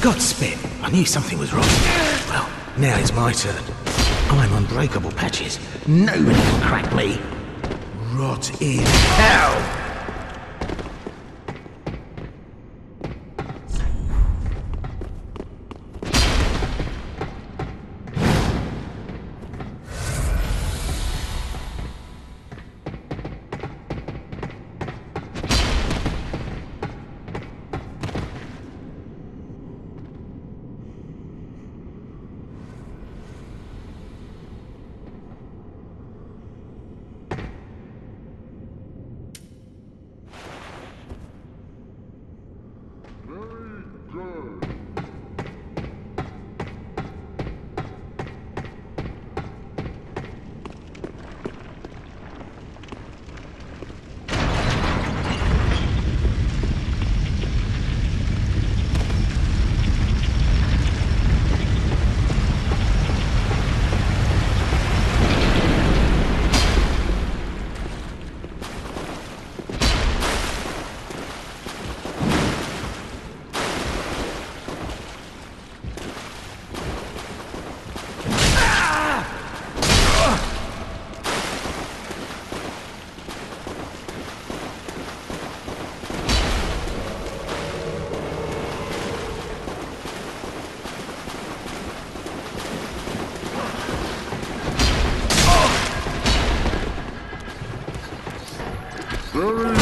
Godspit! I knew something was wrong. Well, now it's my turn. I'm unbreakable patches. Nobody can crack me. Rot in hell! Good.